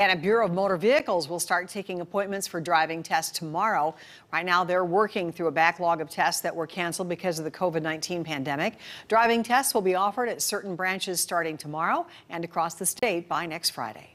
And a Bureau of Motor Vehicles will start taking appointments for driving tests tomorrow. Right now, they're working through a backlog of tests that were canceled because of the COVID 19 pandemic. Driving tests will be offered at certain branches starting tomorrow and across the state by next Friday.